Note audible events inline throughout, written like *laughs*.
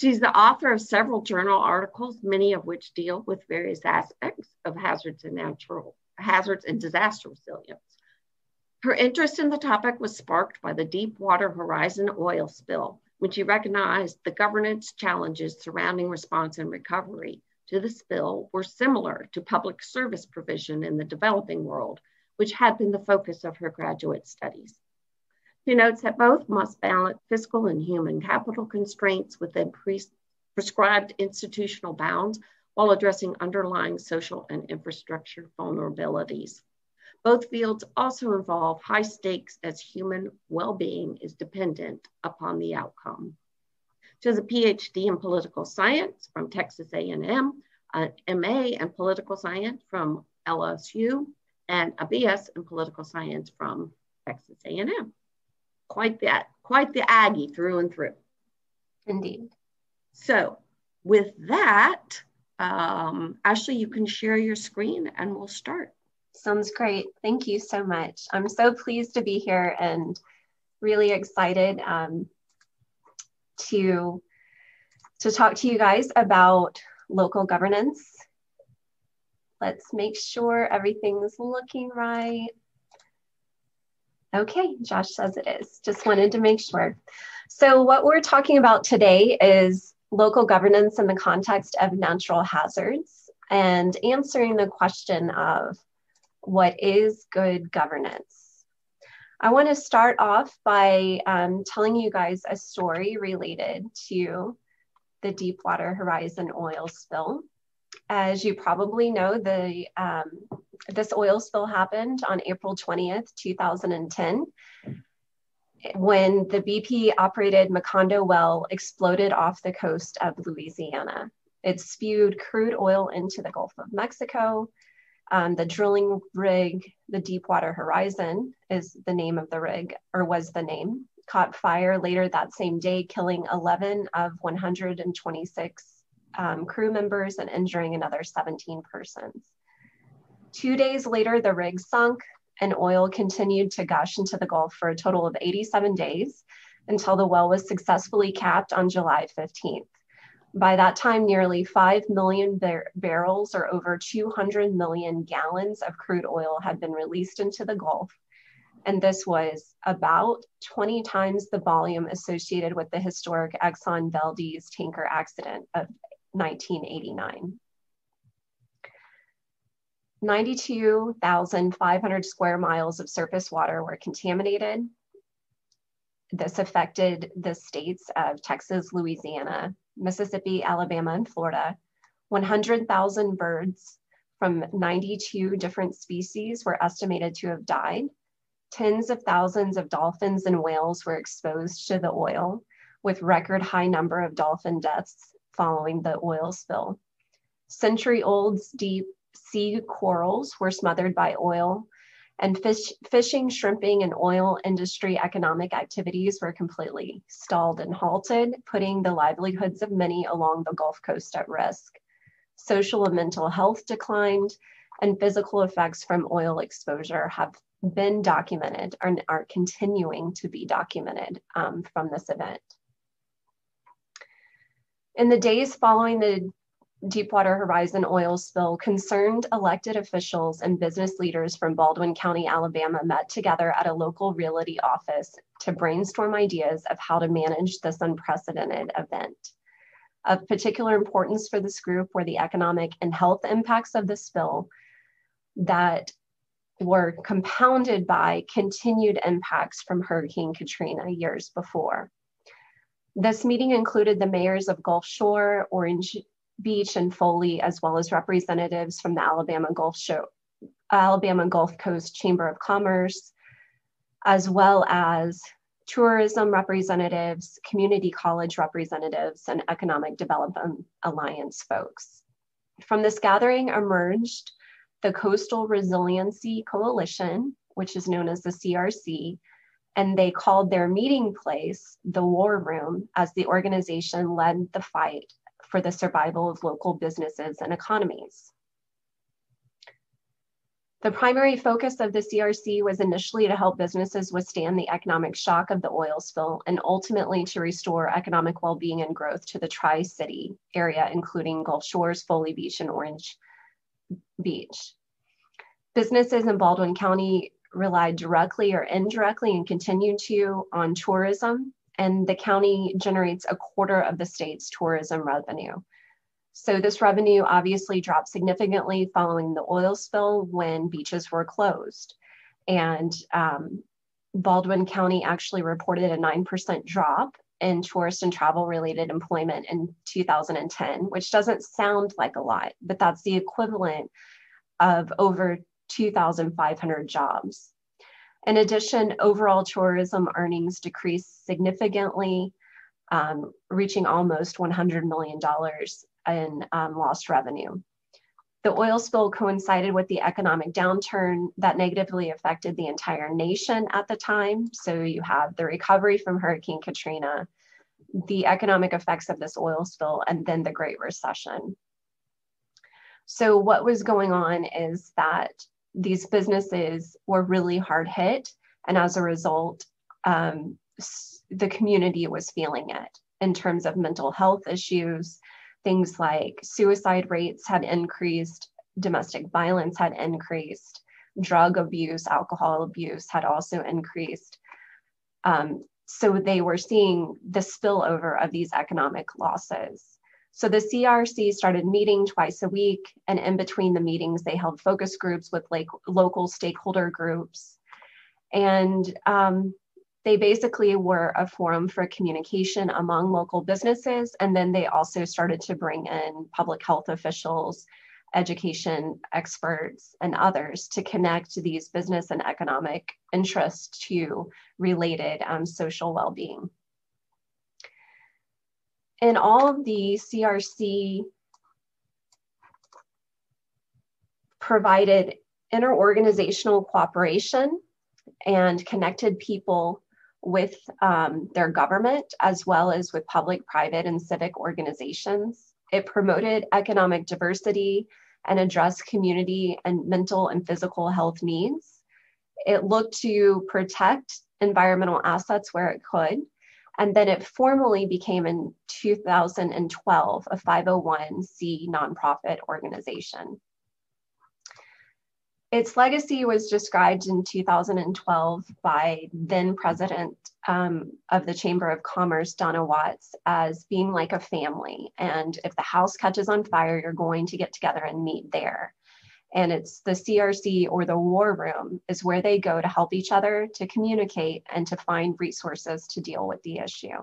She's the author of several journal articles, many of which deal with various aspects of hazards and natural hazards and disaster resilience. Her interest in the topic was sparked by the Deepwater Horizon oil spill, when she recognized the governance challenges surrounding response and recovery to the spill were similar to public service provision in the developing world, which had been the focus of her graduate studies. She notes that both must balance fiscal and human capital constraints within pre- prescribed institutional bounds while addressing underlying social and infrastructure vulnerabilities. Both fields also involve high stakes as human well-being is dependent upon the outcome. She has a PhD in political science from Texas A&M, an MA in political science from LSU, and a BS in political science from Texas A&M. Quite that, quite the Aggie through and through. Indeed. So with that, um, Ashley, you can share your screen and we'll start. Sounds great. Thank you so much. I'm so pleased to be here and really excited um, to, to talk to you guys about local governance. Let's make sure everything's looking right. Okay, Josh says it is. Just wanted to make sure. So what we're talking about today is local governance in the context of natural hazards and answering the question of what is good governance. I want to start off by um, telling you guys a story related to the Deepwater Horizon oil spill. As you probably know, the um, this oil spill happened on April 20th, 2010, when the BP operated Macondo well exploded off the coast of Louisiana. It spewed crude oil into the Gulf of Mexico, um, the drilling rig, the Deepwater Horizon is the name of the rig, or was the name, caught fire later that same day, killing 11 of 126 um, crew members and injuring another 17 persons. Two days later, the rig sunk and oil continued to gush into the Gulf for a total of 87 days until the well was successfully capped on July 15th. By that time, nearly 5 million bar- barrels or over 200 million gallons of crude oil had been released into the Gulf. And this was about 20 times the volume associated with the historic Exxon Valdez tanker accident of 1989. 92,500 square miles of surface water were contaminated. This affected the states of Texas, Louisiana, Mississippi, Alabama, and Florida, 100,000 birds from 92 different species were estimated to have died. Tens of thousands of dolphins and whales were exposed to the oil, with record high number of dolphin deaths following the oil spill. Century old deep sea corals were smothered by oil, and fish, fishing, shrimping, and oil industry economic activities were completely stalled and halted, putting the livelihoods of many along the Gulf Coast at risk. Social and mental health declined, and physical effects from oil exposure have been documented and are continuing to be documented um, from this event. In the days following the Deepwater Horizon oil spill, concerned elected officials and business leaders from Baldwin County, Alabama met together at a local realty office to brainstorm ideas of how to manage this unprecedented event. Of particular importance for this group were the economic and health impacts of the spill that were compounded by continued impacts from Hurricane Katrina years before. This meeting included the mayors of Gulf Shores, Orange Beach and Foley, as well as representatives from the Alabama Gulf Show, Alabama Gulf Coast Chamber of Commerce, as well as tourism representatives, community college representatives, and Economic Development Alliance folks. From this gathering emerged the Coastal Resiliency Coalition, which is known as the CRC, and they called their meeting place the War Room as the organization led the fight for the survival of local businesses and economies. The primary focus of the CRC was initially to help businesses withstand the economic shock of the oil spill and ultimately to restore economic well being and growth to the Tri City area, including Gulf Shores, Foley Beach, and Orange Beach. Businesses in Baldwin County relied directly or indirectly and continue to on tourism, and the county generates a quarter of the state's tourism revenue. So this revenue obviously dropped significantly following the oil spill when beaches were closed. And um, Baldwin County actually reported a 9% drop in tourist and travel related employment in 2010, which doesn't sound like a lot, but that's the equivalent of over 2,500 jobs. In addition, overall tourism earnings decreased significantly, um, reaching almost $100 million in um, lost revenue. The oil spill coincided with the economic downturn that negatively affected the entire nation at the time. So you have the recovery from Hurricane Katrina, the economic effects of this oil spill, and then the Great Recession. So, what was going on is that these businesses were really hard hit. And as a result, um, the community was feeling it in terms of mental health issues, Things like suicide rates had increased, domestic violence had increased, drug abuse, alcohol abuse had also increased. Um, so they were seeing the spillover of these economic losses. So the CRC started meeting twice a week, and in between the meetings, they held focus groups with like local stakeholder groups. And um, they basically were a forum for communication among local businesses. And then they also started to bring in public health officials, education experts, and others to connect these business and economic interests to related um, social well being. In all of the CRC provided interorganizational cooperation and connected people with um, their government as well as with public, private, and civic organizations. It promoted economic diversity and addressed community and mental and physical health needs. It looked to protect environmental assets where it could. And then it formally became in 2012 a 501c nonprofit organization. Its legacy was described in 2012 by then president um, of the Chamber of Commerce, Donna Watts, as being like a family. And if the house catches on fire, you're going to get together and meet there. And it's the CRC or the war room is where they go to help each other, to communicate, and to find resources to deal with the issue.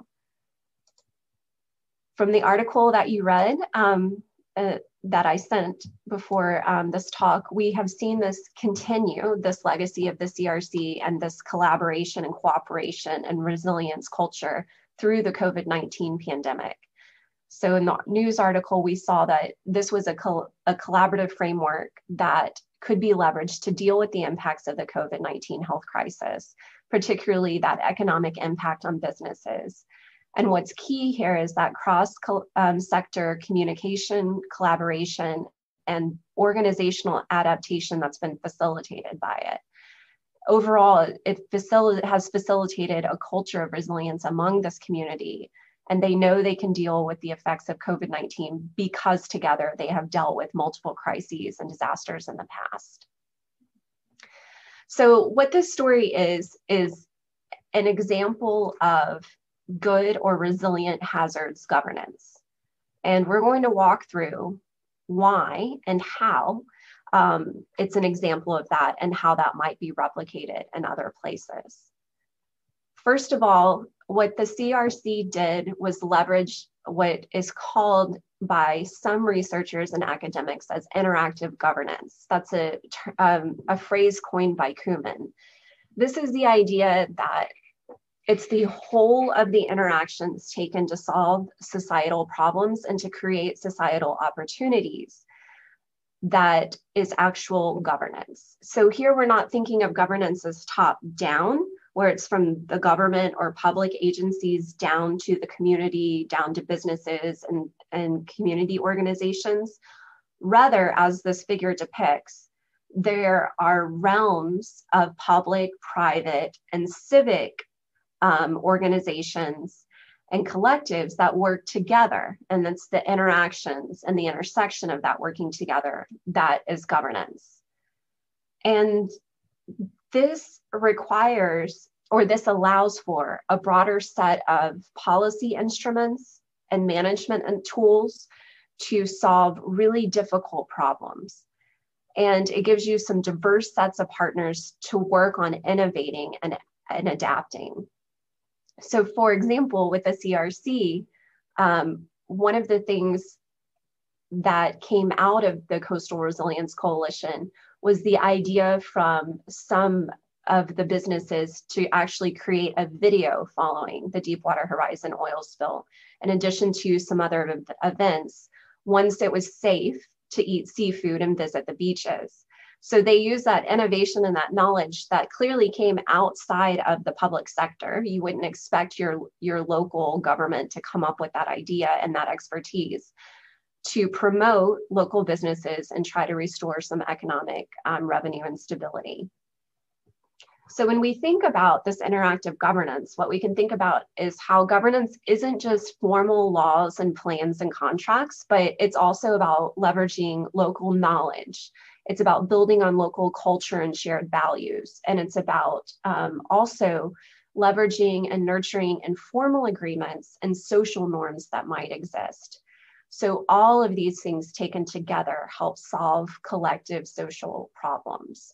From the article that you read, um, uh, that I sent before um, this talk, we have seen this continue, this legacy of the CRC and this collaboration and cooperation and resilience culture through the COVID 19 pandemic. So, in the news article, we saw that this was a, col- a collaborative framework that could be leveraged to deal with the impacts of the COVID 19 health crisis, particularly that economic impact on businesses and what's key here is that cross um, sector communication, collaboration, and organizational adaptation that's been facilitated by it. Overall, it facil- has facilitated a culture of resilience among this community, and they know they can deal with the effects of COVID 19 because together they have dealt with multiple crises and disasters in the past. So, what this story is, is an example of good or resilient hazards governance. And we're going to walk through why and how um, it's an example of that and how that might be replicated in other places. First of all, what the CRC did was leverage what is called by some researchers and academics as interactive governance. That's a, um, a phrase coined by Kooiman. This is the idea that it's the whole of the interactions taken to solve societal problems and to create societal opportunities that is actual governance. So here we're not thinking of governance as top down, where it's from the government or public agencies down to the community, down to businesses and, and community organizations. Rather, as this figure depicts, there are realms of public, private, and civic um, organizations and collectives that work together. And it's the interactions and the intersection of that working together that is governance. And this requires or this allows for a broader set of policy instruments and management and tools to solve really difficult problems. And it gives you some diverse sets of partners to work on innovating and, and adapting. So, for example, with the CRC, um, one of the things that came out of the Coastal Resilience Coalition was the idea from some of the businesses to actually create a video following the Deepwater Horizon oil spill, in addition to some other events, once it was safe to eat seafood and visit the beaches. So they use that innovation and that knowledge that clearly came outside of the public sector. You wouldn't expect your, your local government to come up with that idea and that expertise to promote local businesses and try to restore some economic um, revenue and stability. So when we think about this interactive governance, what we can think about is how governance isn't just formal laws and plans and contracts, but it's also about leveraging local knowledge. It's about building on local culture and shared values. And it's about um, also leveraging and nurturing informal agreements and social norms that might exist. So all of these things taken together help solve collective social problems.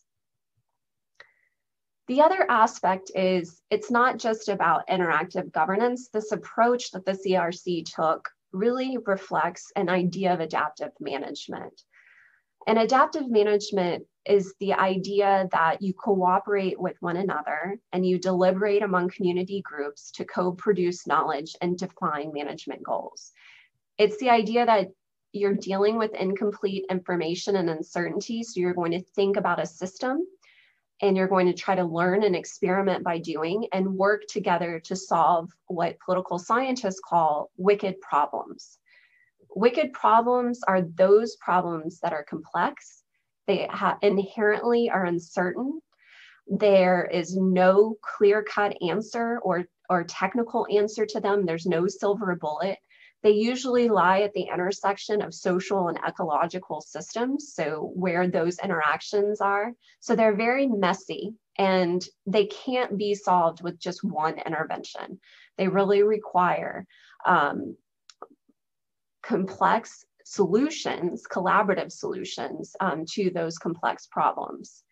The other aspect is it's not just about interactive governance. This approach that the CRC took really reflects an idea of adaptive management. And adaptive management is the idea that you cooperate with one another and you deliberate among community groups to co produce knowledge and define management goals. It's the idea that you're dealing with incomplete information and uncertainty. So you're going to think about a system and you're going to try to learn and experiment by doing and work together to solve what political scientists call wicked problems. Wicked problems are those problems that are complex, they ha- inherently are uncertain. There is no clear cut answer or, or technical answer to them, there's no silver bullet. They usually lie at the intersection of social and ecological systems, so where those interactions are. So they're very messy and they can't be solved with just one intervention. They really require um, complex solutions, collaborative solutions um, to those complex problems.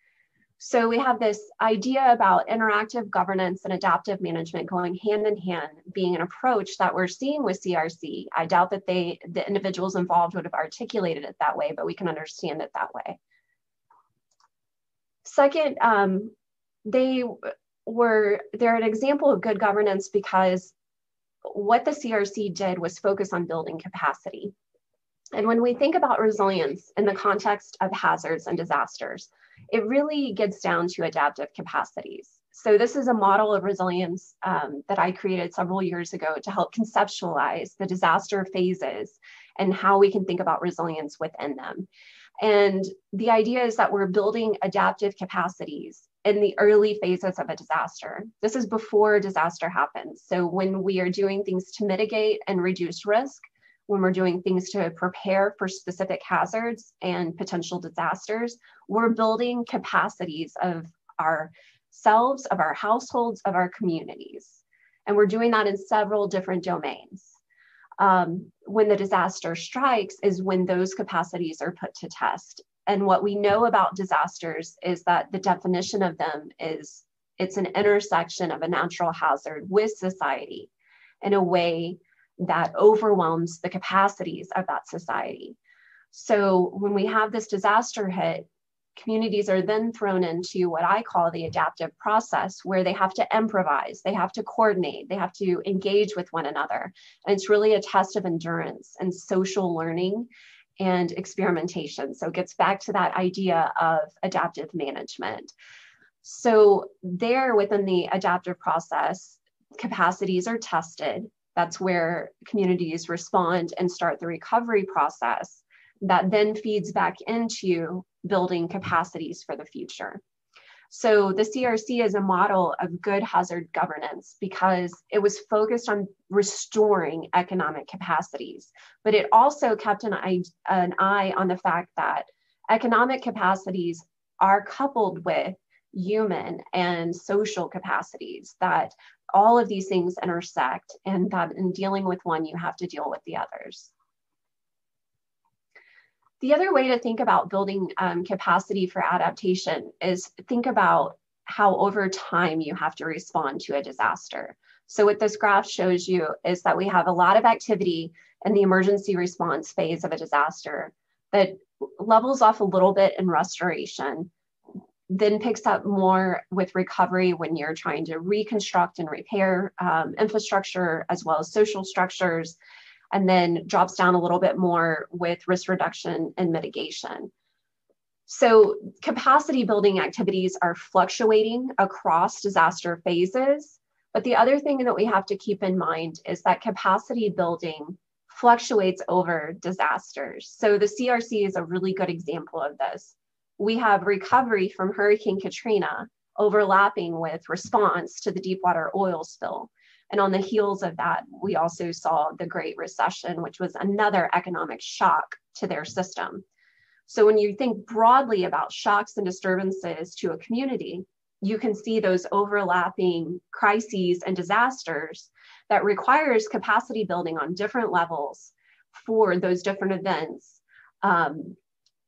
So we have this idea about interactive governance and adaptive management going hand in hand, being an approach that we're seeing with CRC. I doubt that they, the individuals involved would have articulated it that way, but we can understand it that way. Second, um, they were, they're an example of good governance because what the CRC did was focus on building capacity. And when we think about resilience in the context of hazards and disasters, it really gets down to adaptive capacities. So this is a model of resilience um, that I created several years ago to help conceptualize the disaster phases and how we can think about resilience within them. And the idea is that we're building adaptive capacities in the early phases of a disaster. This is before a disaster happens. So when we are doing things to mitigate and reduce risk, when we're doing things to prepare for specific hazards and potential disasters, we're building capacities of ourselves, of our households, of our communities. And we're doing that in several different domains. Um, when the disaster strikes is when those capacities are put to test. And what we know about disasters is that the definition of them is it's an intersection of a natural hazard with society in a way that overwhelms the capacities of that society. So when we have this disaster hit, communities are then thrown into what I call the adaptive process, where they have to improvise, they have to coordinate, they have to engage with one another. And it's really a test of endurance and social learning and experimentation. So it gets back to that idea of adaptive management. So, there within the adaptive process, capacities are tested that's where communities respond and start the recovery process that then feeds back into building capacities for the future. So the CRC is a model of good hazard governance because it was focused on restoring economic capacities, but it also kept an eye, an eye on the fact that economic capacities are coupled with human and social capacities, that all of these things intersect, and that in dealing with one, you have to deal with the others. The other way to think about building um, capacity for adaptation is think about how over time you have to respond to a disaster. So what this graph shows you is that we have a lot of activity in the emergency response phase of a disaster that levels off a little bit in restoration, then picks up more with recovery when you're trying to reconstruct and repair um, infrastructure as well as social structures and then drops down a little bit more with risk reduction and mitigation. So capacity building activities are fluctuating across disaster phases. But the other thing that we have to keep in mind is that capacity building fluctuates over disasters. So the CRC is a really good example of this. We have recovery from Hurricane Katrina overlapping with response to the Deepwater oil spill. And on the heels of that, we also saw the Great Recession, which was another economic shock to their system. So when you think broadly about shocks and disturbances to a community, you can see those overlapping crises and disasters that requires capacity building on different levels for those different events. Um,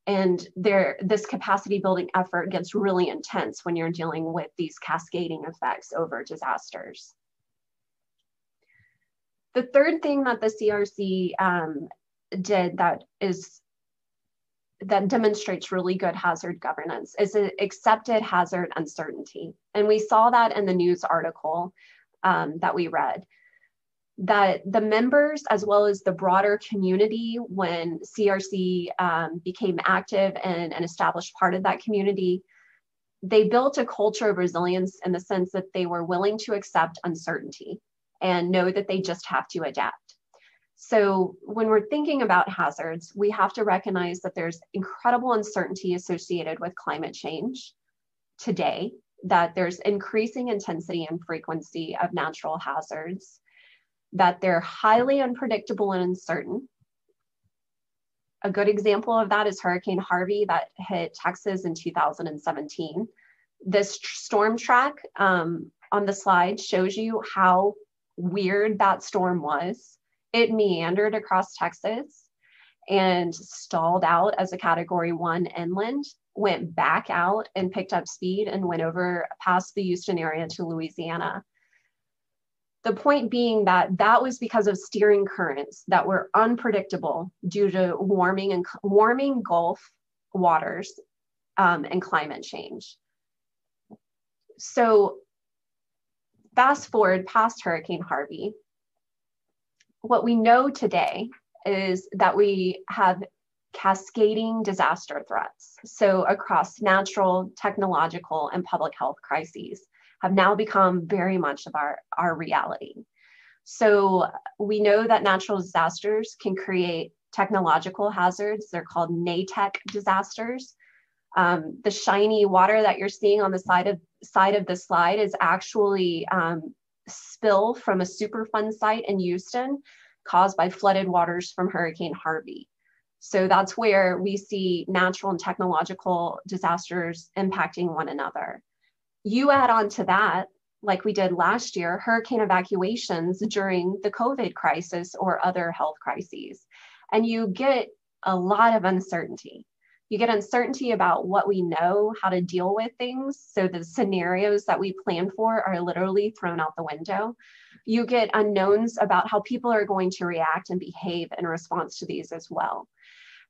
and there, this capacity building effort gets really intense when you're dealing with these cascading effects over disasters. The third thing that the CRC um, did that is that demonstrates really good hazard governance is it accepted hazard uncertainty. And we saw that in the news article um, that we read that the members as well as the broader community when crc um, became active and an established part of that community they built a culture of resilience in the sense that they were willing to accept uncertainty and know that they just have to adapt. So, when we're thinking about hazards, we have to recognize that there's incredible uncertainty associated with climate change today, that there's increasing intensity and frequency of natural hazards, that they're highly unpredictable and uncertain. A good example of that is Hurricane Harvey that hit Texas in 2017. This storm track um, on the slide shows you how weird that storm was. It meandered across Texas and stalled out as a category one inland, went back out and picked up speed and went over past the Houston area to Louisiana. The point being that that was because of steering currents that were unpredictable due to warming and warming Gulf waters um, and climate change. So fast forward past Hurricane Harvey, what we know today is that we have cascading disaster threats. So, across natural, technological, and public health crises, have now become very much of our, our reality. So, we know that natural disasters can create technological hazards. They're called Natech disasters. Um, the shiny water that you're seeing on the side of side of the slide is actually um, spill from a Superfund site in Houston caused by flooded waters from Hurricane Harvey. So that's where we see natural and technological disasters impacting one another. You add on to that, like we did last year, hurricane evacuations during the COVID crisis or other health crises, and you get a lot of uncertainty you get uncertainty about what we know, how to deal with things. So the scenarios that we plan for are literally thrown out the window. You get unknowns about how people are going to react and behave in response to these as well.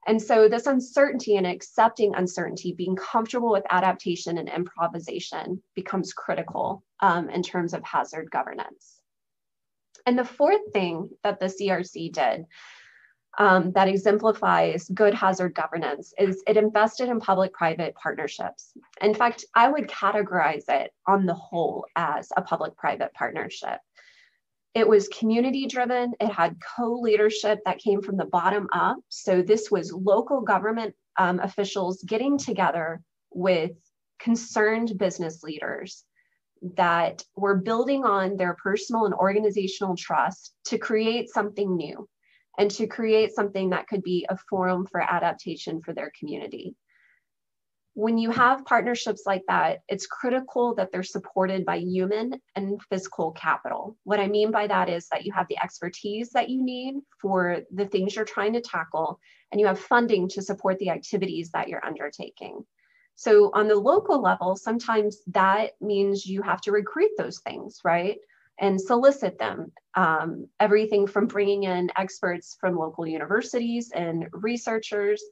And so, this uncertainty and accepting uncertainty, being comfortable with adaptation and improvisation becomes critical um, in terms of hazard governance. And the fourth thing that the CRC did um, that exemplifies good hazard governance is it invested in public private partnerships. In fact, I would categorize it on the whole as a public private partnership. It was community driven, it had co leadership that came from the bottom up. So, this was local government um, officials getting together with concerned business leaders that were building on their personal and organizational trust to create something new and to create something that could be a forum for adaptation for their community. When you have partnerships like that, it's critical that they're supported by human and physical capital. What I mean by that is that you have the expertise that you need for the things you're trying to tackle, and you have funding to support the activities that you're undertaking. So on the local level, sometimes that means you have to recruit those things, right? And solicit them. Um, everything from bringing in experts from local universities and researchers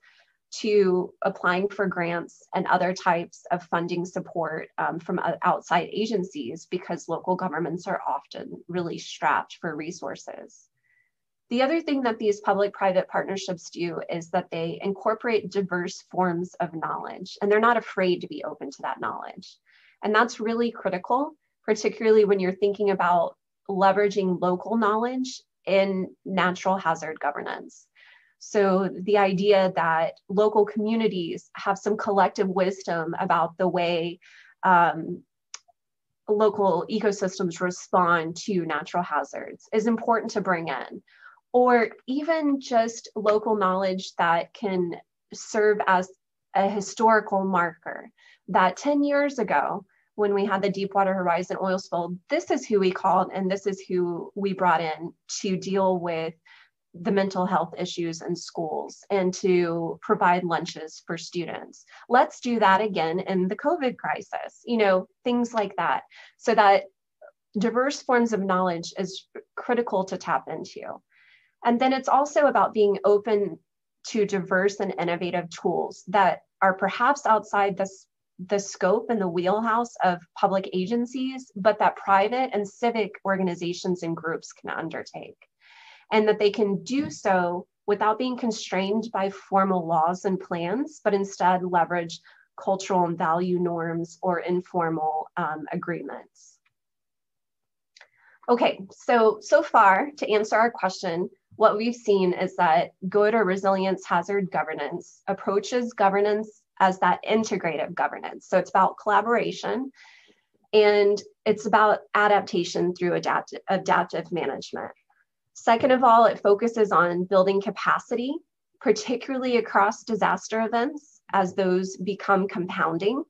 to applying for grants and other types of funding support um, from outside agencies because local governments are often really strapped for resources. The other thing that these public-private partnerships do is that they incorporate diverse forms of knowledge, and they're not afraid to be open to that knowledge. And that's really critical, particularly when you're thinking about leveraging local knowledge in natural hazard governance. So the idea that local communities have some collective wisdom about the way um, local ecosystems respond to natural hazards is important to bring in. Or even just local knowledge that can serve as a historical marker that 10 years ago when we had the Deepwater Horizon oil spill, this is who we called and this is who we brought in to deal with the mental health issues in schools and to provide lunches for students. Let's do that again in the COVID crisis, you know, things like that. So that diverse forms of knowledge is critical to tap into. And then it's also about being open to diverse and innovative tools that are perhaps outside the, the scope and the wheelhouse of public agencies, but that private and civic organizations and groups can undertake. And that they can do so without being constrained by formal laws and plans, but instead leverage cultural and value norms or informal um, agreements. Okay, so, so far to answer our question, what we've seen is that good or resilience hazard governance approaches governance as that integrative governance. So it's about collaboration and it's about adaptation through adapt- adaptive management. Second of all, it focuses on building capacity, particularly across disaster events as those become compounding.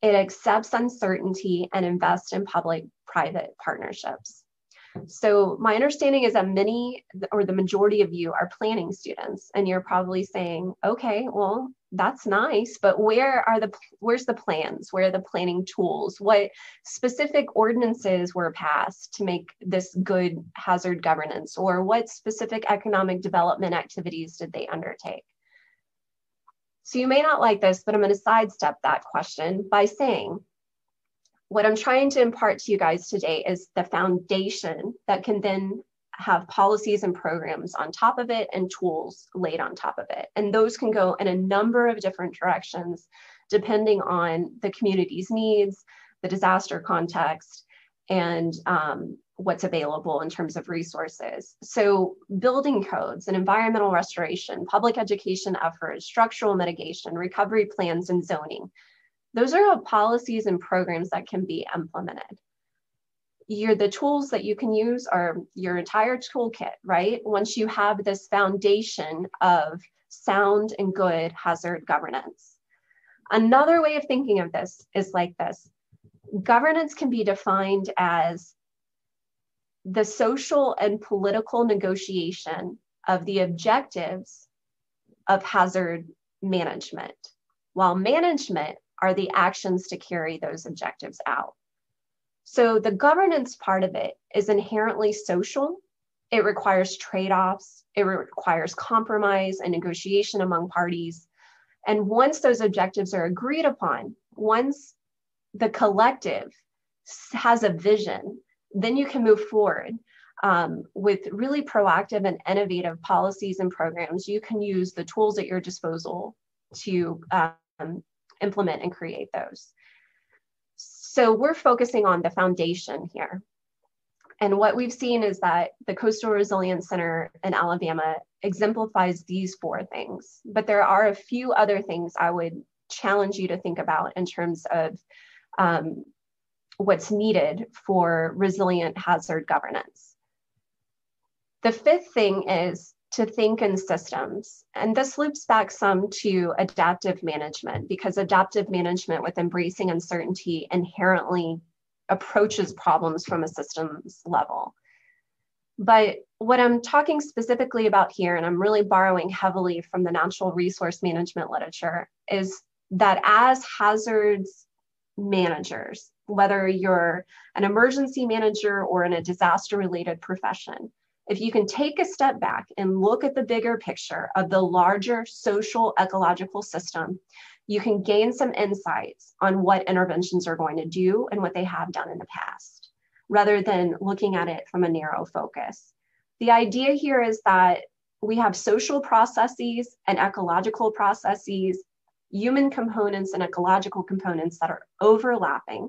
It accepts uncertainty and invests in public private partnerships. So my understanding is that many or the majority of you are planning students and you're probably saying, okay, well, that's nice, but where are the where's the plans? Where are the planning tools? What specific ordinances were passed to make this good hazard governance or what specific economic development activities did they undertake? So you may not like this, but I'm going to sidestep that question by saying what I'm trying to impart to you guys today is the foundation that can then have policies and programs on top of it and tools laid on top of it. And those can go in a number of different directions depending on the community's needs, the disaster context, and um, what's available in terms of resources. So, building codes and environmental restoration, public education efforts, structural mitigation, recovery plans, and zoning those are all policies and programs that can be implemented. Your, the tools that you can use are your entire toolkit, right? Once you have this foundation of sound and good hazard governance. Another way of thinking of this is like this governance can be defined as the social and political negotiation of the objectives of hazard management, while management are the actions to carry those objectives out. So the governance part of it is inherently social. It requires trade offs, it requires compromise and negotiation among parties. And once those objectives are agreed upon, once the collective has a vision, then you can move forward um, with really proactive and innovative policies and programs. You can use the tools at your disposal to um, implement and create those. So we're focusing on the foundation here. And what we've seen is that the Coastal Resilience Center in Alabama exemplifies these four things. But there are a few other things I would challenge you to think about in terms of um, what's needed for resilient hazard governance. The fifth thing is to think in systems. And this loops back some to adaptive management because adaptive management with embracing uncertainty inherently approaches problems from a systems level. But what I'm talking specifically about here, and I'm really borrowing heavily from the natural resource management literature, is that as hazards managers, whether you're an emergency manager or in a disaster related profession, if you can take a step back and look at the bigger picture of the larger social ecological system, you can gain some insights on what interventions are going to do and what they have done in the past, rather than looking at it from a narrow focus. The idea here is that we have social processes and ecological processes, human components and ecological components that are overlapping.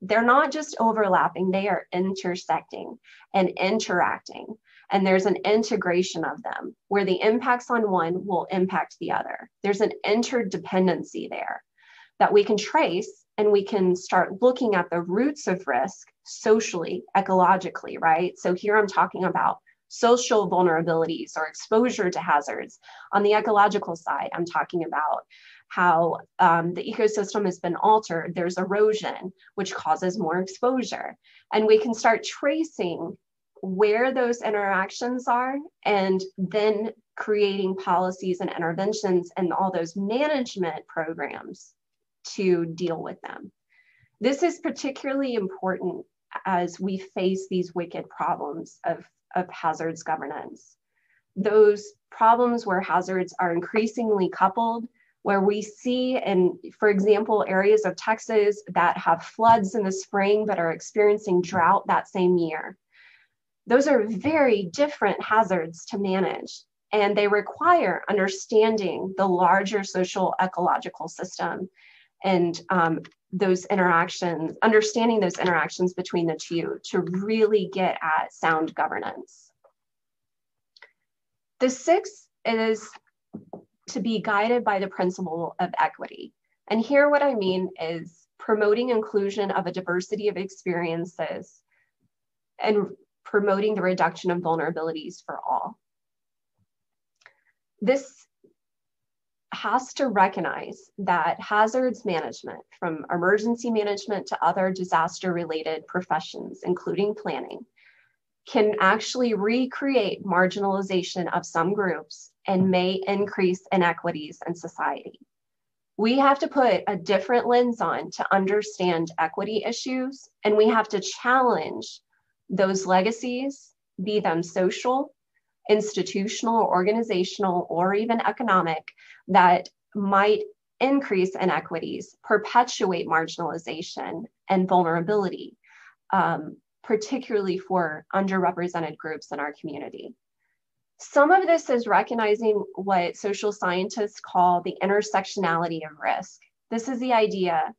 They're not just overlapping, they are intersecting and interacting and there's an integration of them where the impacts on one will impact the other. There's an interdependency there that we can trace and we can start looking at the roots of risk socially, ecologically, right? So here I'm talking about social vulnerabilities or exposure to hazards. On the ecological side, I'm talking about how um, the ecosystem has been altered. There's erosion, which causes more exposure. And we can start tracing where those interactions are and then creating policies and interventions and all those management programs to deal with them. This is particularly important as we face these wicked problems of, of hazards governance. Those problems where hazards are increasingly coupled, where we see, in, for example, areas of Texas that have floods in the spring but are experiencing drought that same year those are very different hazards to manage, and they require understanding the larger social ecological system and um, those interactions, understanding those interactions between the two to really get at sound governance. The sixth is to be guided by the principle of equity. And here, what I mean is promoting inclusion of a diversity of experiences and promoting the reduction of vulnerabilities for all. This has to recognize that hazards management, from emergency management to other disaster related professions, including planning, can actually recreate marginalization of some groups and may increase inequities in society. We have to put a different lens on to understand equity issues, and we have to challenge those legacies, be them social, institutional, organizational, or even economic, that might increase inequities, perpetuate marginalization and vulnerability, um, particularly for underrepresented groups in our community. Some of this is recognizing what social scientists call the intersectionality of risk. This is the idea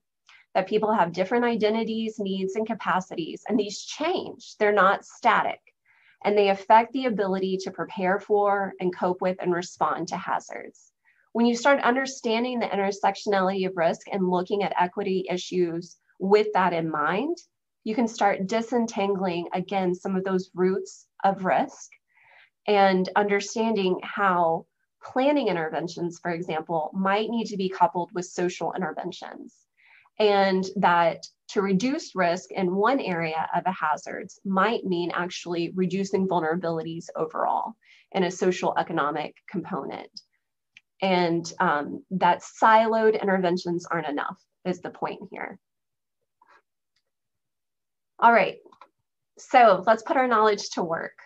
that people have different identities, needs, and capacities, and these change. They're not static, and they affect the ability to prepare for and cope with and respond to hazards. When you start understanding the intersectionality of risk and looking at equity issues with that in mind, you can start disentangling again some of those roots of risk and understanding how planning interventions, for example, might need to be coupled with social interventions and that to reduce risk in one area of a hazards might mean actually reducing vulnerabilities overall in a social economic component. And um, that siloed interventions aren't enough is the point here. All right, so let's put our knowledge to work.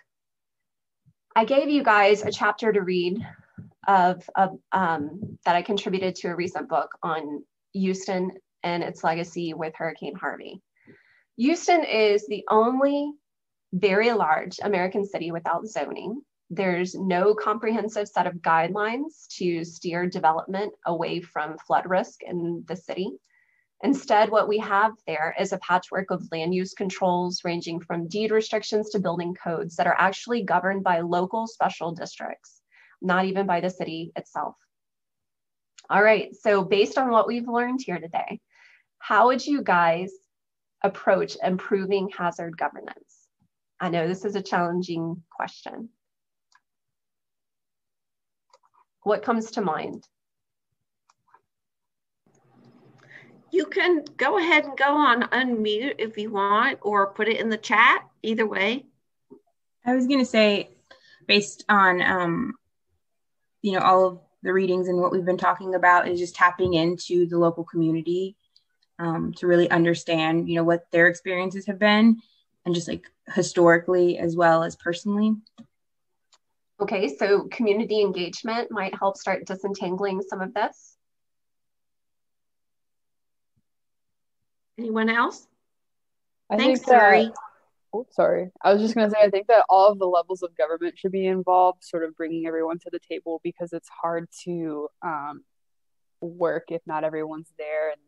I gave you guys a chapter to read of, of um, that I contributed to a recent book on Houston and its legacy with Hurricane Harvey. Houston is the only very large American city without zoning. There's no comprehensive set of guidelines to steer development away from flood risk in the city. Instead, what we have there is a patchwork of land use controls ranging from deed restrictions to building codes that are actually governed by local special districts, not even by the city itself. All right, so based on what we've learned here today, how would you guys approach improving hazard governance? I know this is a challenging question. What comes to mind? You can go ahead and go on unmute if you want, or put it in the chat, either way. I was going to say, based on, um, you know, all of the readings and what we've been talking about is just tapping into the local community um, to really understand, you know, what their experiences have been and just like historically as well as personally. Okay, so community engagement might help start disentangling some of this. Anyone else? I Thanks, think that, Sari. Oh, sorry. I was just going to say, I think that all of the levels of government should be involved, sort of bringing everyone to the table because it's hard to um, work if not everyone's there and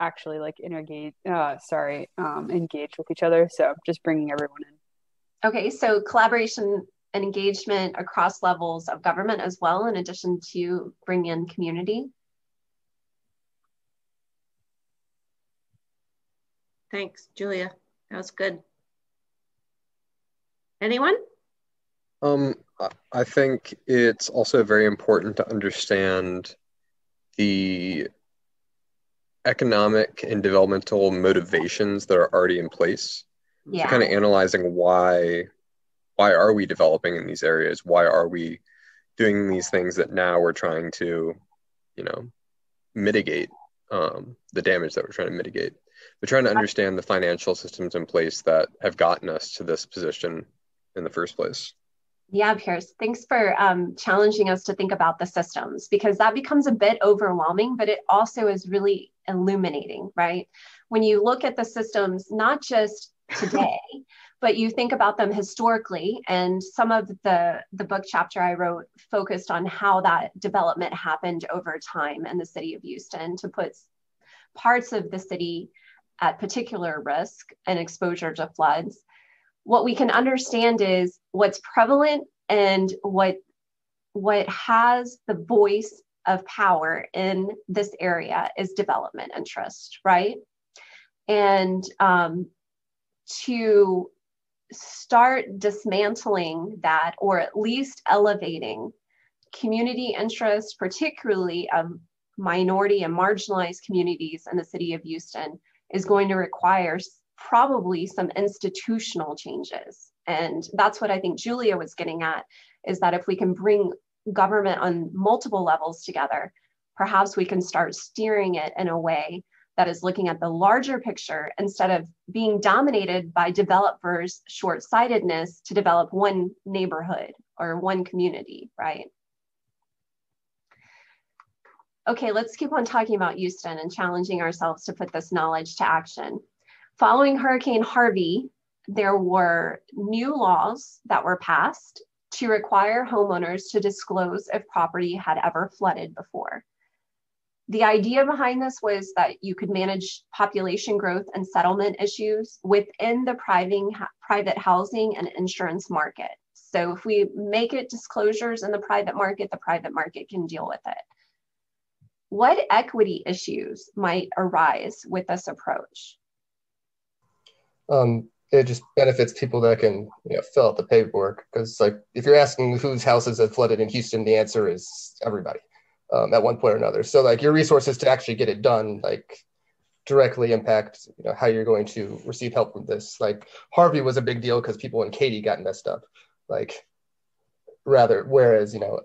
actually like engage, uh, sorry, um, engage with each other. So just bringing everyone in. Okay, so collaboration and engagement across levels of government as well, in addition to bring in community. Thanks, Julia. That was good. Anyone? Um, I think it's also very important to understand the economic and developmental motivations that are already in place. Yeah. So kind of analyzing why why are we developing in these areas? Why are we doing these things that now we're trying to, you know, mitigate um, the damage that we're trying to mitigate? We're trying to understand the financial systems in place that have gotten us to this position in the first place. Yeah, Pierce, thanks for um, challenging us to think about the systems because that becomes a bit overwhelming, but it also is really illuminating, right? When you look at the systems, not just today, *laughs* but you think about them historically, and some of the, the book chapter I wrote focused on how that development happened over time in the city of Houston to put parts of the city at particular risk and exposure to floods what we can understand is what's prevalent and what what has the voice of power in this area is development interest right? And um, to start dismantling that or at least elevating community interest particularly of minority and marginalized communities in the city of houston is going to require probably some institutional changes. And that's what I think Julia was getting at is that if we can bring government on multiple levels together, perhaps we can start steering it in a way that is looking at the larger picture instead of being dominated by developers' short sightedness to develop one neighborhood or one community, right? Okay, let's keep on talking about Houston and challenging ourselves to put this knowledge to action. Following Hurricane Harvey, there were new laws that were passed to require homeowners to disclose if property had ever flooded before. The idea behind this was that you could manage population growth and settlement issues within the private housing and insurance market. So if we make it disclosures in the private market, the private market can deal with it. What equity issues might arise with this approach? Um, it just benefits people that can you know, fill out the paperwork. Because like if you're asking whose houses have flooded in Houston, the answer is everybody um, at one point or another. So like your resources to actually get it done, like directly impact you know how you're going to receive help from this. Like Harvey was a big deal because people in Katy got messed up. Like rather, whereas you know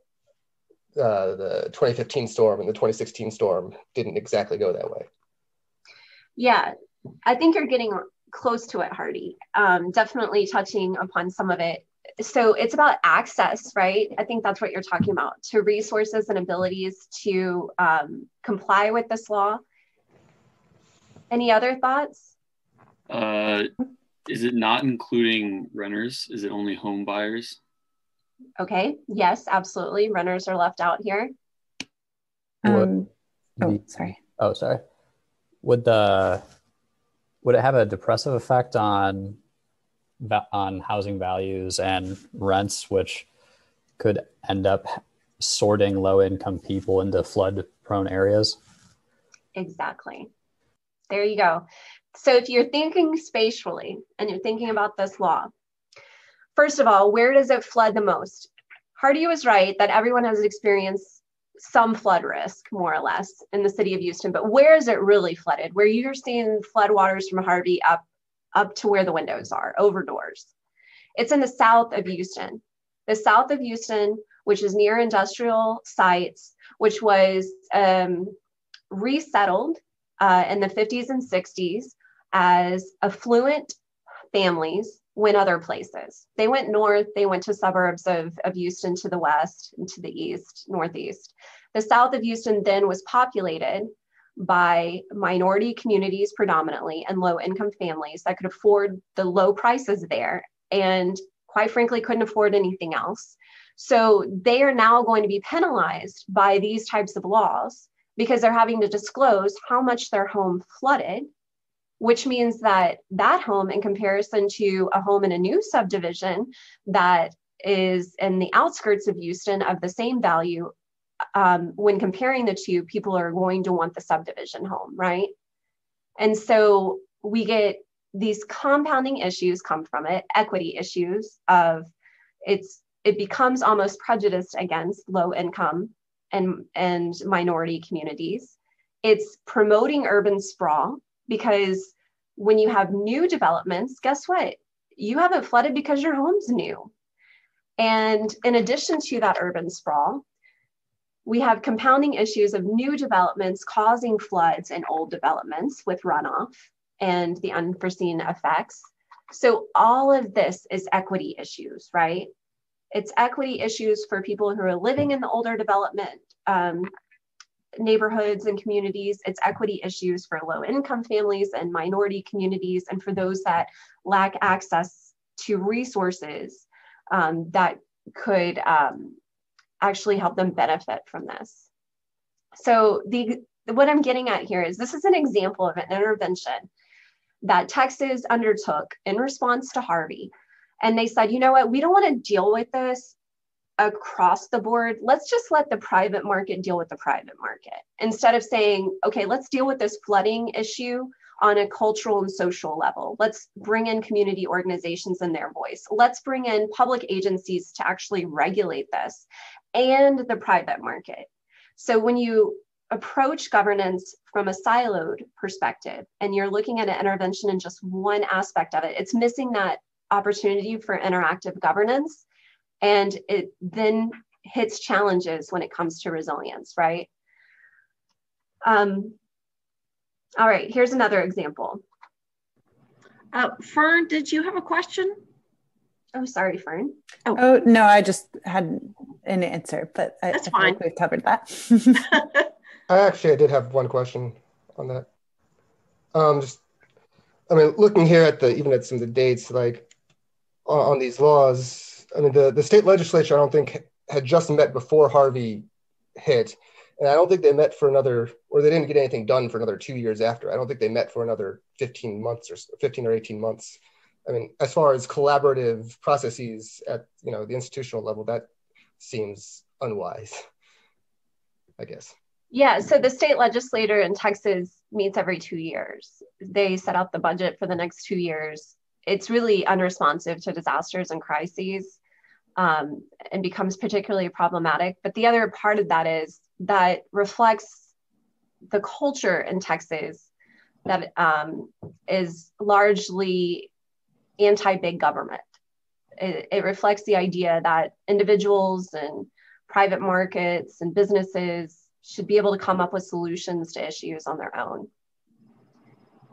uh, the 2015 storm and the 2016 storm didn't exactly go that way. Yeah, I think you're getting close to it, Hardy. Um, definitely touching upon some of it. So it's about access, right? I think that's what you're talking about to resources and abilities to um, comply with this law. Any other thoughts? Uh, is it not including renters? Is it only home buyers? Okay. Yes, absolutely. Renters are left out here. Um, oh, sorry. Oh, sorry would the would it have a depressive effect on on housing values and rents, which could end up sorting low income people into flood prone areas? Exactly. There you go. So if you're thinking spatially and you're thinking about this law, first of all, where does it flood the most? Hardy was right that everyone has experienced some flood risk, more or less, in the city of Houston. But where is it really flooded? Where you're seeing floodwaters from Harvey up up to where the windows are, over doors. It's in the south of Houston. The south of Houston, which is near industrial sites, which was um, resettled uh, in the 50s and 60s as affluent families went other places. They went north, they went to suburbs of, of Houston to the west and to the east, northeast. The south of Houston then was populated by minority communities predominantly and low income families that could afford the low prices there and quite frankly couldn't afford anything else. So they are now going to be penalized by these types of laws because they're having to disclose how much their home flooded which means that that home in comparison to a home in a new subdivision that is in the outskirts of Houston of the same value, um, when comparing the two, people are going to want the subdivision home, right? And so we get these compounding issues come from it, equity issues of it's it becomes almost prejudiced against low income and, and minority communities. It's promoting urban sprawl because when you have new developments, guess what? You haven't flooded because your home's new. And in addition to that urban sprawl, we have compounding issues of new developments causing floods in old developments with runoff and the unforeseen effects. So, all of this is equity issues, right? It's equity issues for people who are living in the older development um, neighborhoods and communities. It's equity issues for low income families and minority communities, and for those that lack access to resources um, that could um, actually help them benefit from this. So the what I'm getting at here is this is an example of an intervention that Texas undertook in response to Harvey. And they said, you know what, we don't want to deal with this across the board, let's just let the private market deal with the private market instead of saying, okay, let's deal with this flooding issue on a cultural and social level. Let's bring in community organizations and their voice. Let's bring in public agencies to actually regulate this and the private market. So when you approach governance from a siloed perspective and you're looking at an intervention in just one aspect of it, it's missing that opportunity for interactive governance and it then hits challenges when it comes to resilience, right? Um, all right, here's another example. Uh, Fern, did you have a question? Oh, sorry, Fern. Oh, oh no, I just had an answer, but I, That's I fine. Like we've covered that. *laughs* I actually I did have one question on that. Um, just, I mean, looking here at the even at some of the dates, like on, on these laws, I mean, the, the state legislature, I don't think had just met before Harvey hit. And I don't think they met for another, or they didn't get anything done for another two years after. I don't think they met for another 15 months or 15 or 18 months. I mean, as far as collaborative processes at, you know, the institutional level, that seems unwise, I guess. Yeah, so the state legislature in Texas meets every two years. They set out the budget for the next two years. It's really unresponsive to disasters and crises um, and becomes particularly problematic. But the other part of that is that reflects the culture in Texas that um, is largely anti big government. It, it, reflects the idea that individuals and private markets and businesses should be able to come up with solutions to issues on their own.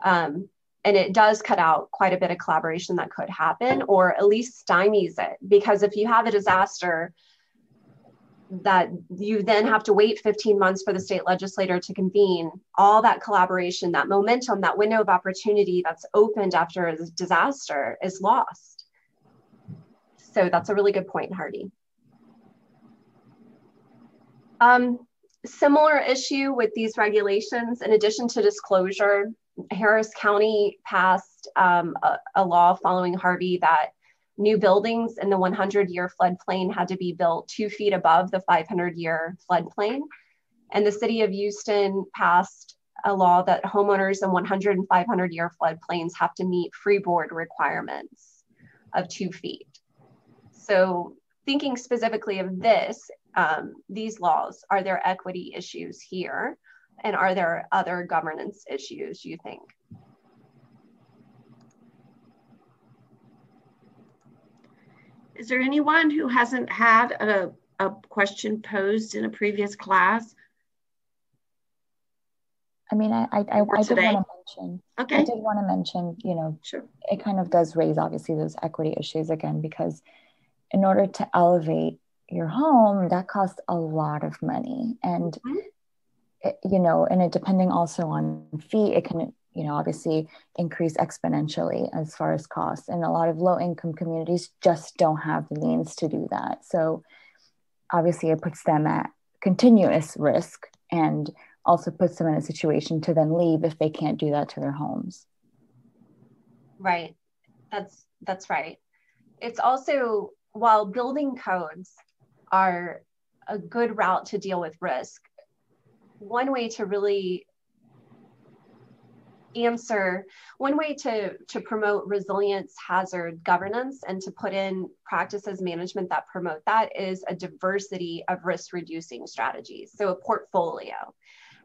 Um, and it does cut out quite a bit of collaboration that could happen or at least stymies it. Because if you have a disaster that you then have to wait 15 months for the state legislator to convene all that collaboration that momentum that window of opportunity that's opened after a disaster is lost. So that's a really good point hardy. Um, similar issue with these regulations, in addition to disclosure, Harris County passed um, a, a, law following Harvey that new buildings in the 100 year floodplain had to be built two feet above the 500 year floodplain. And the city of Houston passed a law that homeowners in 100 and 500 year floodplains have to meet freeboard requirements of two feet. So, thinking specifically of this, um, these laws, are there equity issues here? And are there other governance issues you think? Is there anyone who hasn't had a, a question posed in a previous class? I mean, I I, I, I did want to mention. Okay. I did want to mention, you know, sure. it kind of does raise obviously those equity issues again because in order to elevate your home, that costs a lot of money, and mm-hmm. it, you know, and it depending also on fee, it can you know obviously increase exponentially as far as costs, and a lot of low income communities just don't have the means to do that. So obviously, it puts them at continuous risk and also puts them in a situation to then leave if they can't do that to their homes. Right. That's that's right. It's also while building codes are a good route to deal with risk, one way to really answer one way to to promote resilience hazard governance and to put in practices management that promote that is a diversity of risk reducing strategies so a portfolio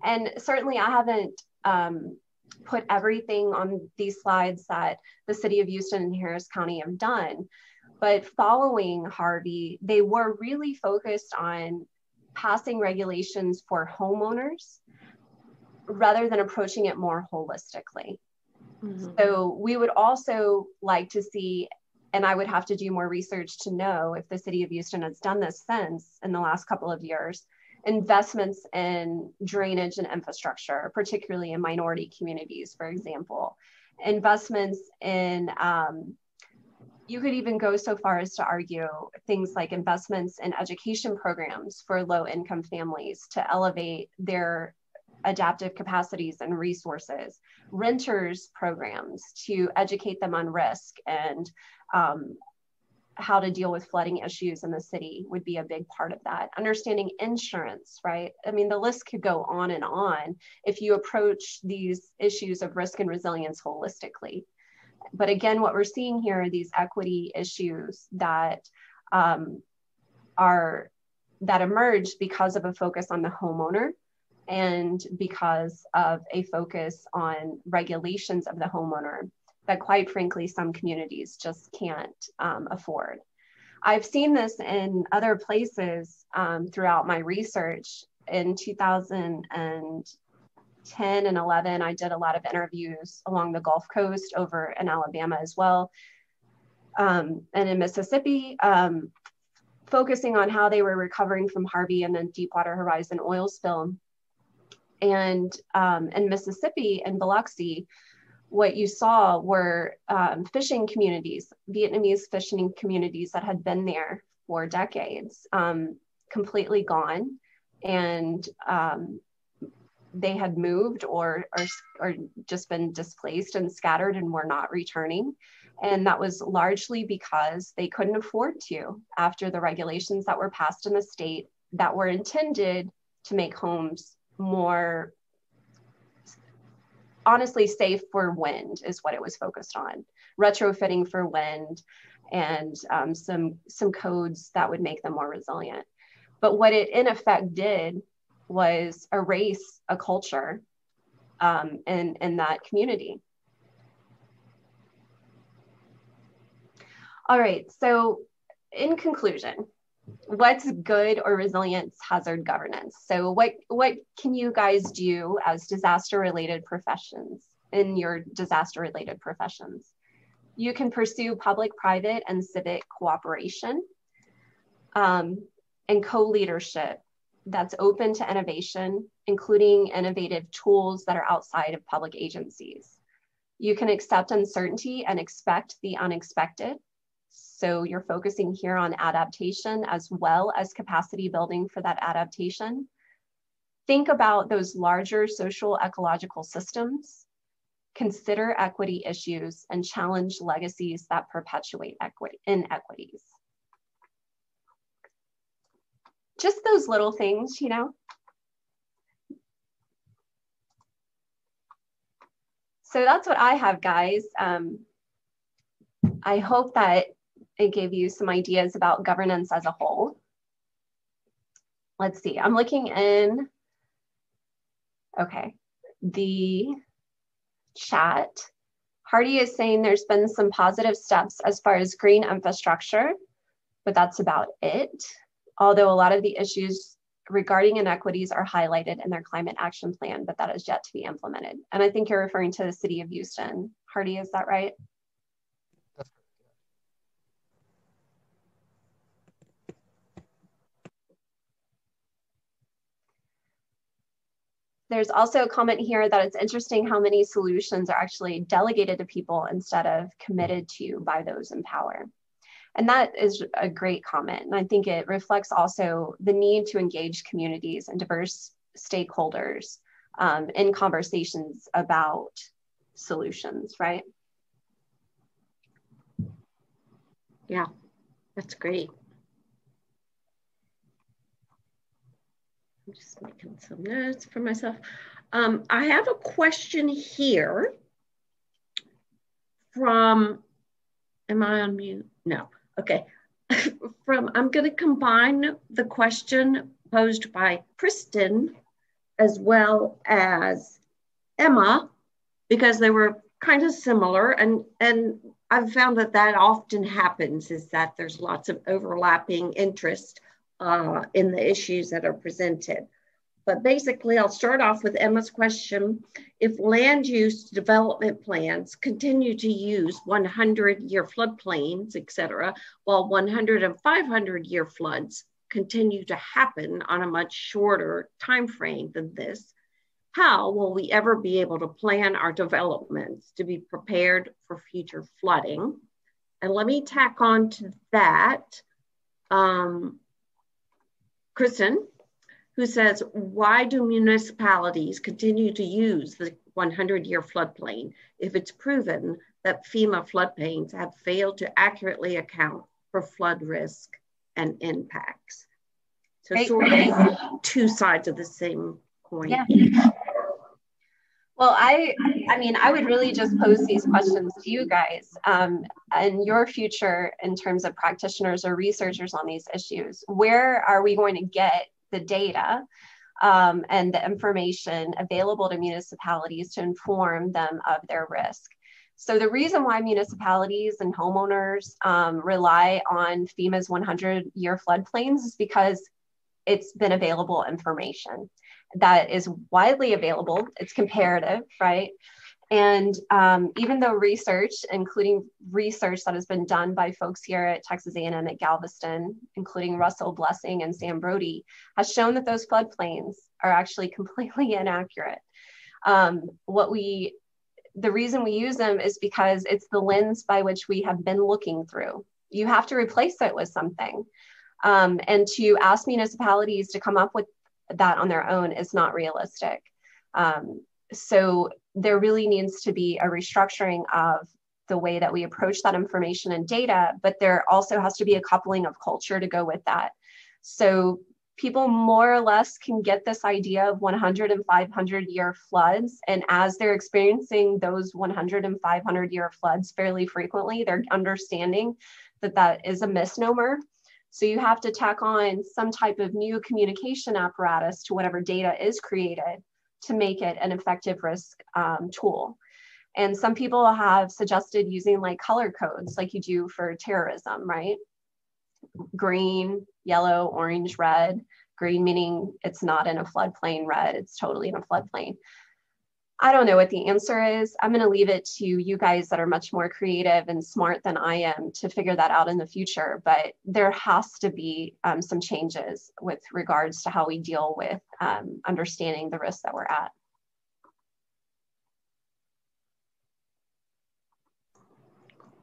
and certainly I haven't um, put everything on these slides that the city of Houston and Harris County have done. But following Harvey, they were really focused on passing regulations for homeowners rather than approaching it more holistically. Mm-hmm. So we would also like to see, and I would have to do more research to know if the city of Houston has done this since in the last couple of years, investments in drainage and infrastructure, particularly in minority communities, for example, investments in um, you could even go so far as to argue things like investments in education programs for low income families to elevate their adaptive capacities and resources, renters programs to educate them on risk and um, how to deal with flooding issues in the city would be a big part of that. Understanding insurance, right? I mean, the list could go on and on if you approach these issues of risk and resilience holistically. But again, what we're seeing here are these equity issues that um, are that emerge because of a focus on the homeowner and because of a focus on regulations of the homeowner that quite frankly some communities just can't um, afford. I've seen this in other places um, throughout my research. In 2000 and 11, I did a lot of interviews along the Gulf Coast over in Alabama as well, um, and in Mississippi, um, focusing on how they were recovering from Harvey and then Deepwater Horizon oil spill. And um, in Mississippi and Biloxi, what you saw were um, fishing communities, Vietnamese fishing communities that had been there for decades, um, completely gone. And um, they had moved or, or, or just been displaced and scattered and were not returning. And that was largely because they couldn't afford to after the regulations that were passed in the state that were intended to make homes more honestly safe for wind is what it was focused on retrofitting for wind and um, some some codes that would make them more resilient but what it in effect did was erase a culture um, in, in that community. All right so in conclusion what's good or resilience hazard governance? So what what can you guys do as disaster related professions in your disaster related professions? You can pursue public private and civic cooperation um, and co-leadership that's open to innovation including innovative tools that are outside of public agencies you can accept uncertainty and expect the unexpected so you're focusing here on adaptation as well as capacity building for that adaptation. think about those larger social ecological systems, consider equity issues, and challenge legacies that perpetuate equity inequities. Just those little things, you know. So that's what I have, guys. Um, I hope that it gave you some ideas about governance as a whole. Let's see, I'm looking in, okay, the chat. Hardy is saying there's been some positive steps as far as green infrastructure, but that's about it. Although a lot of the issues regarding inequities are highlighted in their climate action plan, but that is yet to be implemented. And I think you're referring to the city of Houston. Hardy, is that right? There's also a comment here that it's interesting how many solutions are actually delegated to people instead of committed to by those in power. And that is a great comment. And I think it reflects also the need to engage communities and diverse stakeholders um, in conversations about solutions, right? Yeah, that's great. I'm just making some notes for myself. Um, I have a question here from, am I on mute? No. Okay. *laughs* From I'm going to combine the question posed by Kristen as well as Emma because they were kind of similar and and I've found that that often happens is that there's lots of overlapping interest uh, in the issues that are presented. But basically, I'll start off with Emma's question. If land use development plans continue to use 100 year floodplains, et cetera, while 100 and 500 year floods continue to happen on a much shorter time frame than this, how will we ever be able to plan our developments to be prepared for future flooding? And let me tack on to that. Um, Kristen, who says, why do municipalities continue to use the 100 year floodplain if it's proven that FEMA floodplains have failed to accurately account for flood risk and impacts? So sort of two sides of the same coin. Yeah. Well, I, I mean, I would really just pose these questions to you guys um, and your future in terms of practitioners or researchers on these issues. Where are we going to get the data um, and the information available to municipalities to inform them of their risk. So the reason why municipalities and homeowners um, rely on FEMA's 100 year floodplains is because it's been available information that is widely available. It's comparative, right? And um, even though research, including research that has been done by folks here at Texas A&M at Galveston, including Russell Blessing and Sam Brody, has shown that those floodplains are actually *laughs* completely inaccurate. Um, what we, the reason we use them is because it's the lens by which we have been looking through. You have to replace it with something. Um, and to ask municipalities to come up with that on their own is not realistic. Um, so there really needs to be a restructuring of the way that we approach that information and data, but there also has to be a coupling of culture to go with that. So people more or less can get this idea of 100 and 500 year floods. And as they're experiencing those 100 and 500 year floods fairly frequently, they're understanding that that is a misnomer. So you have to tack on some type of new communication apparatus to whatever data is created to make it an effective risk um, tool. And some people have suggested using like color codes like you do for terrorism, right? Green, yellow, orange, red. Green meaning it's not in a floodplain, red, it's totally in a floodplain. I don't know what the answer is. I'm going to leave it to you guys that are much more creative and smart than I am to figure that out in the future. But there has to be um, some changes with regards to how we deal with um, understanding the risks that we're at.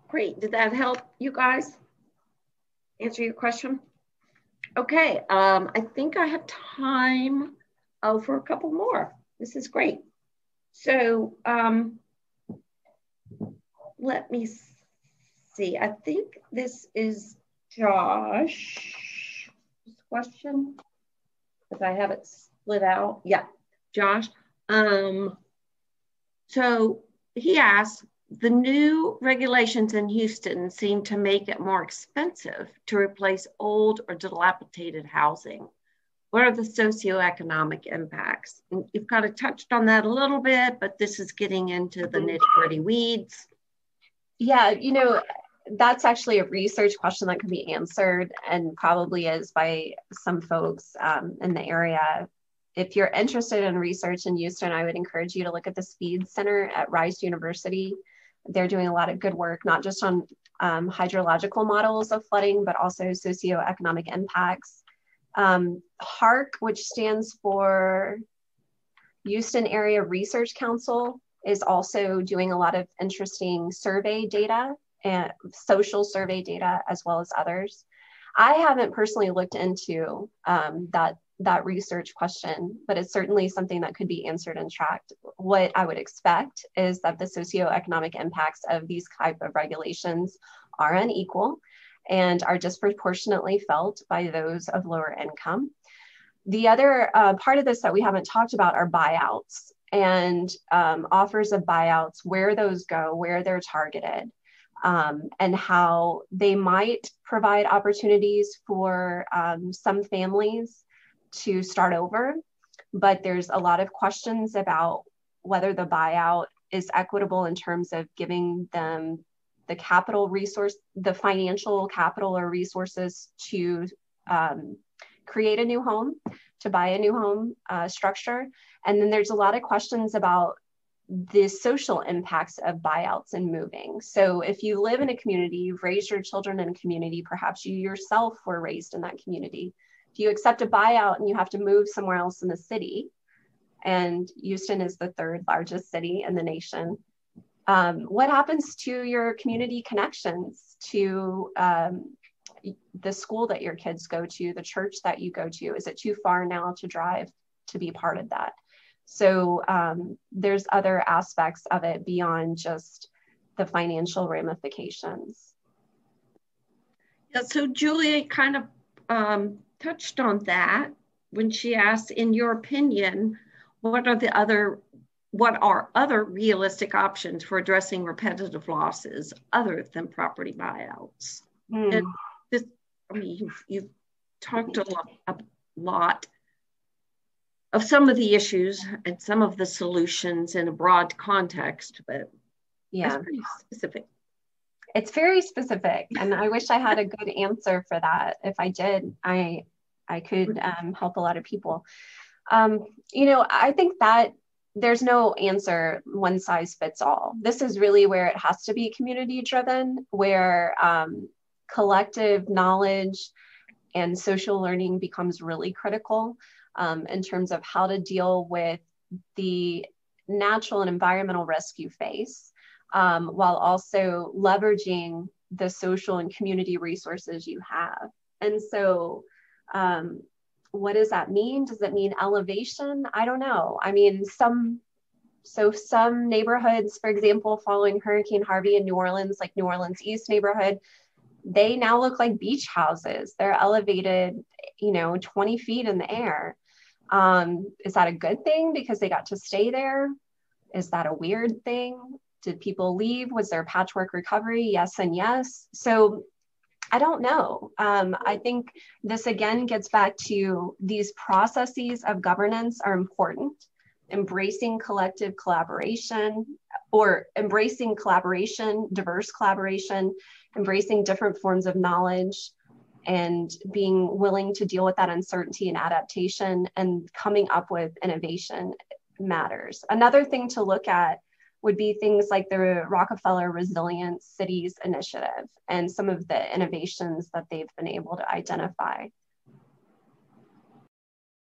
Great. Did that help you guys answer your question? Okay. Um, I think I have time oh, for a couple more. This is great. So um, let me see. I think this is Josh's question, because I have it split out. Yeah, Josh. Um, so he asked, the new regulations in Houston seem to make it more expensive to replace old or dilapidated housing. What are the socioeconomic impacts? And you've kind of touched on that a little bit, but this is getting into the nitty gritty weeds. Yeah, you know, that's actually a research question that can be answered and probably is by some folks um, in the area. If you're interested in research in Houston, I would encourage you to look at the SSPEED Center at Rice University they're doing a lot of good work, not just on um, hydrological models of flooding, but also socioeconomic impacts. Um, HARC, which stands for Houston Area Research Council, is also doing a lot of interesting survey data and social survey data as well as others. I haven't personally looked into um, that that research question, but it's certainly something that could be answered and tracked. What I would expect is that the socioeconomic impacts of these type of regulations are unequal and are disproportionately felt by those of lower income. The other uh, part of this that we haven't talked about are buyouts and um, offers of buyouts, where those go, where they're targeted. Um, and how they might provide opportunities for um, some families to start over, but there's a lot of questions about whether the buyout is equitable in terms of giving them the capital resource, the financial capital or resources to um, create a new home, to buy a new home uh, structure. And then there's a lot of questions about the social impacts of buyouts and moving. So if you live in a community, you've raised your children in a community, perhaps you yourself were raised in that community. If you accept a buyout and you have to move somewhere else in the city, and Houston is the third largest city in the nation, um, what happens to your community connections, to um, the school that your kids go to, the church that you go to? Is it too far now to drive to be part of that? So um, there's other aspects of it beyond just the financial ramifications. Yeah, so Julia kind of um, touched on that when she asked, in your opinion, what are the other what are other realistic options for addressing repetitive losses other than property buyouts? Mm. And this, I mean, you've, you've talked a lot, a lot of some of the issues and some of the solutions in a broad context, but yeah, pretty specific it's very specific and i wish i had a good answer for that if i did i i could *laughs* um, help a lot of people um, you know i think that there's no answer one size fits all this is really where it has to be community driven where um, collective knowledge and social learning becomes really critical um, in terms of how to deal with the natural and environmental risk you face um, while also leveraging the social and community resources you have. And so, um, what does that mean? Does it mean elevation? I don't know. I mean, some so some neighborhoods, for example, following Hurricane Harvey in New Orleans, like New Orleans East neighborhood, they now look like beach houses. They're elevated, you know, 20 feet in the air. Um, is that a good thing because they got to stay there? Is that a weird thing? Did people leave? Was there patchwork recovery? Yes and yes. So I don't know. Um, I think this again gets back to these processes of governance are important. Embracing collective collaboration or embracing collaboration, diverse collaboration, embracing different forms of knowledge, and being willing to deal with that uncertainty and adaptation and coming up with innovation matters. Another thing to look at would be things like the Rockefeller Resilient Cities Initiative and some of the innovations that they've been able to identify.